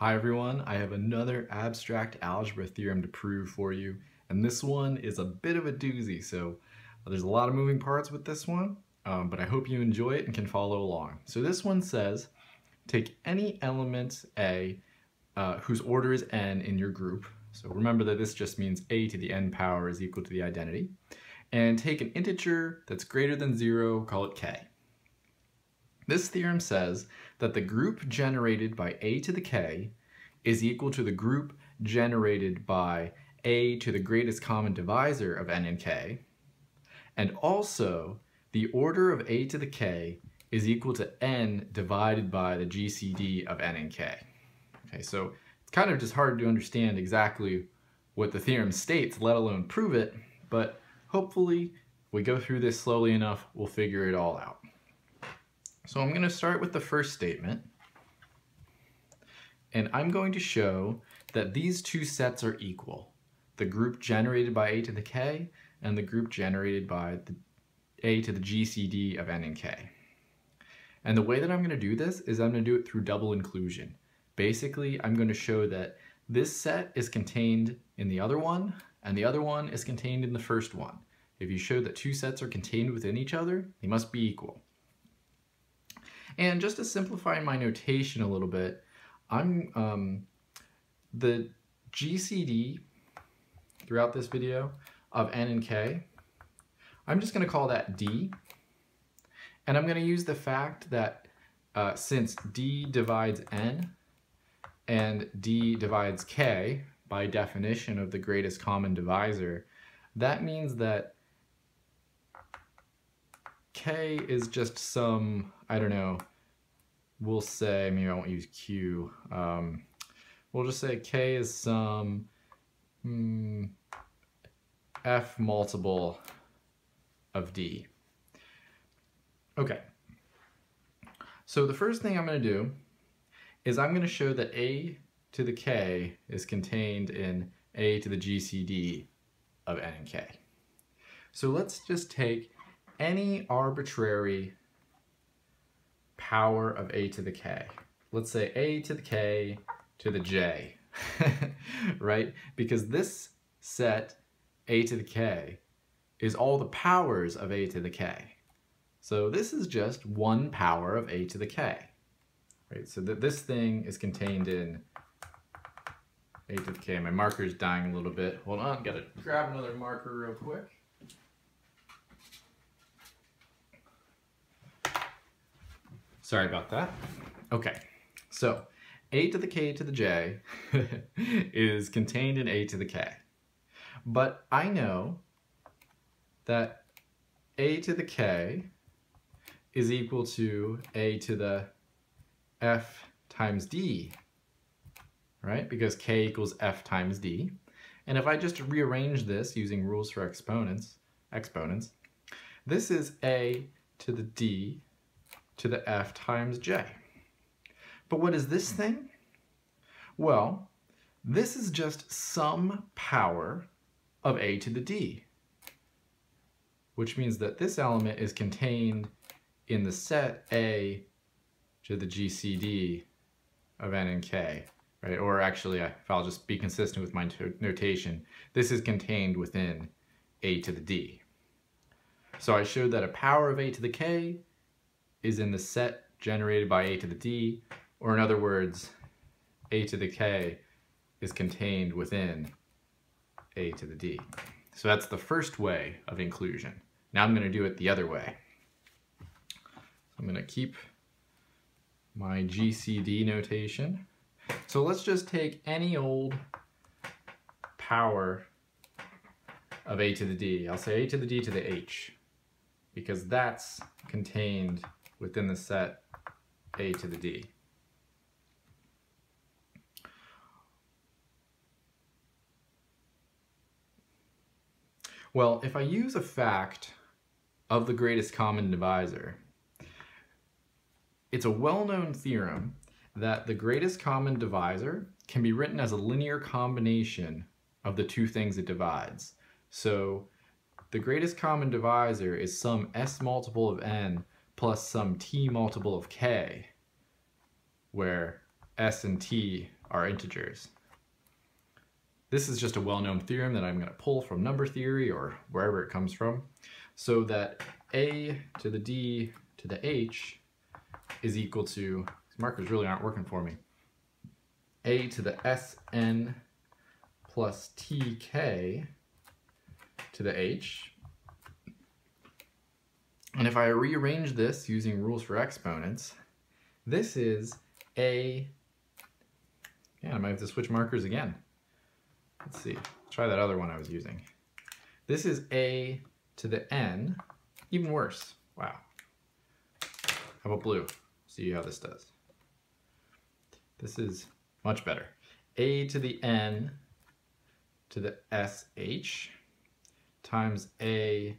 Hi everyone, I have another abstract algebra theorem to prove for you, and this one is a bit of a doozy, so there's a lot of moving parts with this one, um, but I hope you enjoy it and can follow along. So this one says, take any element A uh, whose order is n in your group, so remember that this just means a to the n power is equal to the identity, and take an integer that's greater than zero, call it k. This theorem says that the group generated by a to the k is equal to the group generated by a to the greatest common divisor of n and k, and also the order of a to the k is equal to n divided by the GCD of n and k. Okay, so it's kind of just hard to understand exactly what the theorem states, let alone prove it, but hopefully if we go through this slowly enough, we'll figure it all out. So I'm going to start with the first statement. And I'm going to show that these two sets are equal. The group generated by a to the k and the group generated by the a to the GCD of n and k. And the way that I'm going to do this is I'm going to do it through double inclusion. Basically, I'm going to show that this set is contained in the other one and the other one is contained in the first one. If you show that two sets are contained within each other, they must be equal. And just to simplify my notation a little bit, I'm um, the GCD throughout this video of n and k, I'm just going to call that d. And I'm going to use the fact that uh, since d divides n and d divides k by definition of the greatest common divisor, that means that k is just some, I don't know, we'll say, maybe I won't use q, um, we'll just say k is some hmm, f multiple of d. Okay, so the first thing I'm going to do is I'm going to show that a to the k is contained in a to the GCD of n and k. So let's just take any arbitrary power of a to the k. Let's say a to the k to the j, right? Because this set a to the k is all the powers of a to the k. So this is just one power of a to the k. Right, so that this thing is contained in a to the k. My marker is dying a little bit. Hold on, gotta grab another marker real quick. Sorry about that. Okay, so a to the k to the j is contained in a to the k. But I know that a to the k is equal to a to the f times d, right? Because k equals f times d. And if I just rearrange this using rules for exponents, exponents, this is a to the d to the f times j. But what is this thing? Well, this is just some power of a to the d, which means that this element is contained in the set a to the GCD of n and k, right? Or actually, if I'll just be consistent with my notation, this is contained within a to the d. So I showed that a power of a to the k is in the set generated by a to the d, or in other words, a to the k is contained within a to the d. So that's the first way of inclusion. Now I'm going to do it the other way. I'm going to keep my GCD notation. So let's just take any old power of a to the d. I'll say a to the d to the h because that's contained within the set a to the d. Well, if I use a fact of the greatest common divisor, it's a well-known theorem that the greatest common divisor can be written as a linear combination of the two things it divides. So the greatest common divisor is some s multiple of n plus some t multiple of k, where s and t are integers. This is just a well-known theorem that I'm going to pull from number theory or wherever it comes from, so that a to the d to the h is equal to, these markers really aren't working for me, a to the sn plus tk to the h. And if I rearrange this using rules for exponents, this is a, yeah, I might have to switch markers again. Let's see, try that other one I was using. This is a to the n, even worse, wow. How about blue? See how this does. This is much better. a to the n to the sh times a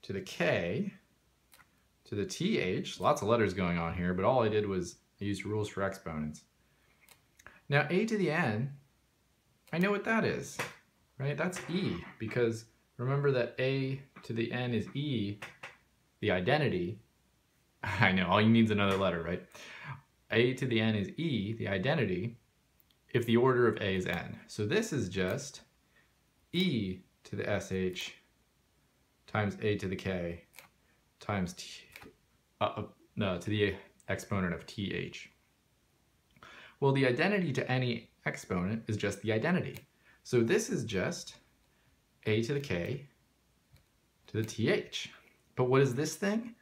to the k to the th. Lots of letters going on here, but all I did was I used rules for exponents. Now a to the n, I know what that is, right? That's e, because remember that a to the n is e, the identity. I know, all you need is another letter, right? a to the n is e, the identity, if the order of a is n. So this is just e to the sh times a to the k times t, uh, uh, to the exponent of th. Well, the identity to any exponent is just the identity. So this is just a to the k to the th. But what is this thing?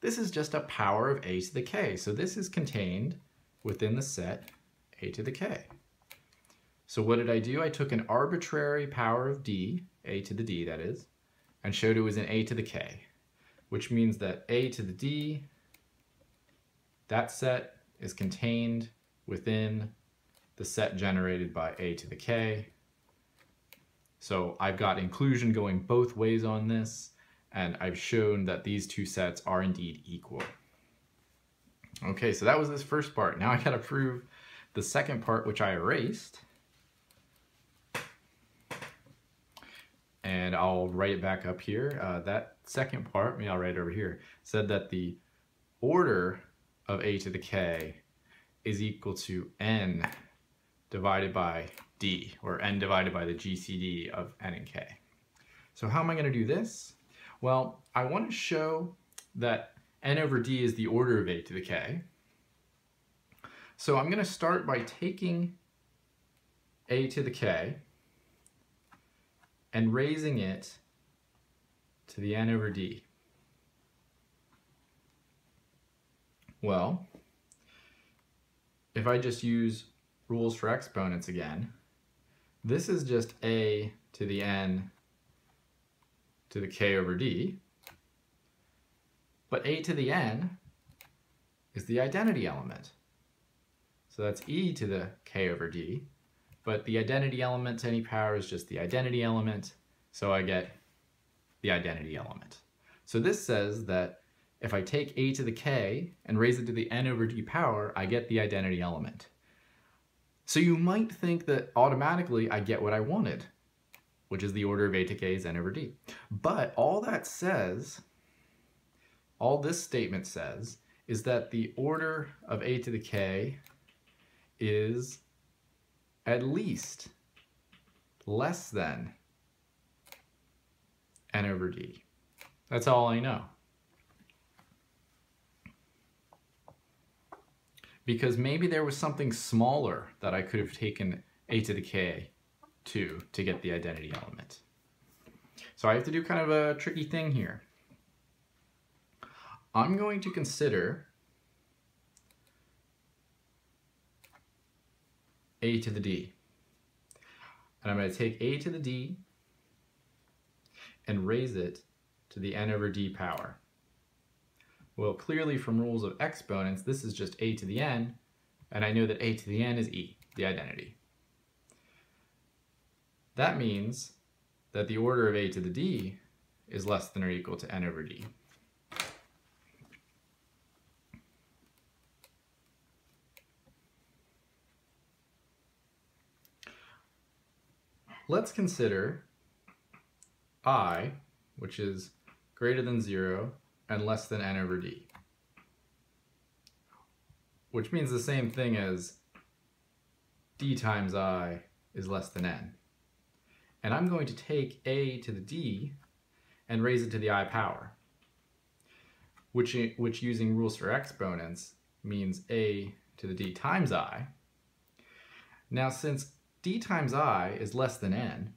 This is just a power of a to the k. So this is contained within the set a to the k. So what did I do? I took an arbitrary power of d, a to the d that is, and showed it was an a to the k, which means that a to the d, that set is contained within the set generated by a to the k. So I've got inclusion going both ways on this, and I've shown that these two sets are indeed equal. Okay, so that was this first part. Now I gotta prove the second part, which I erased. And I'll write it back up here. Uh, that second part, maybe I'll write it over here, said that the order of a to the k is equal to n divided by d, or n divided by the GCD of n and k. So how am I going to do this? Well, I want to show that n over d is the order of a to the k. So I'm going to start by taking a to the k and raising it to the n over d. Well, if I just use rules for exponents again, this is just a to the n to the k over d, but a to the n is the identity element. So that's e to the k over d, but the identity element to any power is just the identity element, so I get the identity element. So this says that if I take a to the k and raise it to the n over d power, I get the identity element. So you might think that automatically I get what I wanted, which is the order of a to k is n over d. But all that says, all this statement says, is that the order of a to the k is at least less than n over d. That's all I know. Because maybe there was something smaller that I could have taken a to the k to to get the identity element. So I have to do kind of a tricky thing here. I'm going to consider a to the d. And I'm going to take a to the d and raise it to the n over d power. Well, clearly from rules of exponents, this is just a to the n, and I know that a to the n is e, the identity. That means that the order of a to the d is less than or equal to n over d. Let's consider i, which is greater than 0 and less than n over d. Which means the same thing as d times i is less than n. And I'm going to take a to the d and raise it to the i power, which, which using rules for exponents means a to the d times i. Now since d times i is less than n,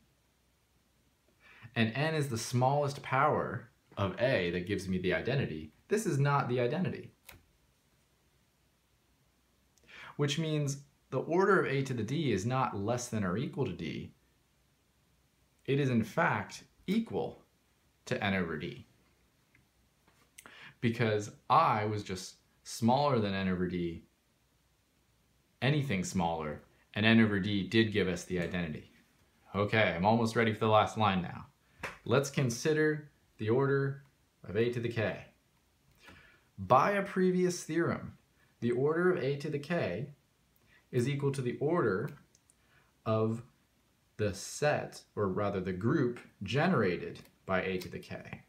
and n is the smallest power of a that gives me the identity, this is not the identity. Which means the order of a to the d is not less than or equal to d. It is in fact equal to n over d. Because i was just smaller than n over d, anything smaller, and n over d did give us the identity. Okay, I'm almost ready for the last line now. Let's consider the order of a to the k. By a previous theorem, the order of a to the k is equal to the order of the set, or rather the group, generated by a to the k.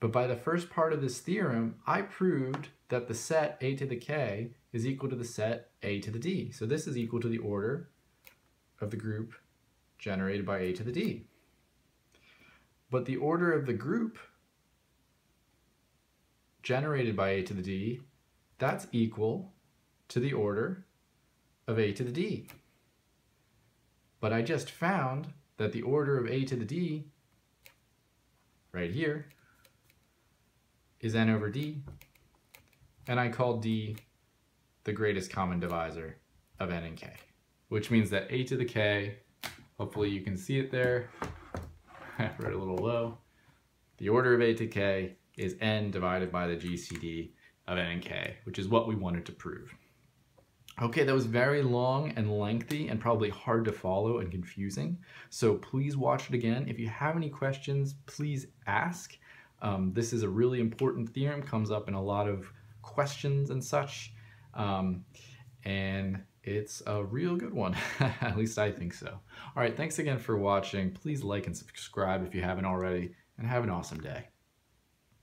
But by the first part of this theorem, I proved that the set a to the k is equal to the set a to the d. So this is equal to the order of the group generated by a to the d. But the order of the group generated by a to the d, that's equal to the order of a to the d. But I just found that the order of a to the d, right here, is n over d, and I called d the greatest common divisor of n and k, which means that a to the k, hopefully you can see it there, I a little low, the order of a to k is n divided by the GCD of n and k, which is what we wanted to prove. Okay, that was very long and lengthy and probably hard to follow and confusing. So please watch it again. If you have any questions, please ask. Um, this is a really important theorem, comes up in a lot of questions and such. Um, and it's a real good one. At least I think so. All right, thanks again for watching. Please like and subscribe if you haven't already, and have an awesome day.